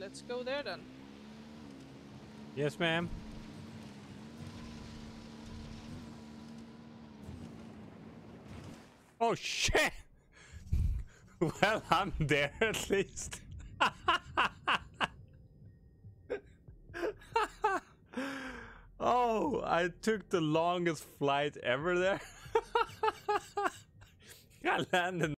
let's go there then. Yes, ma'am. Oh shit! well, I'm there at least. oh, I took the longest flight ever there. I landed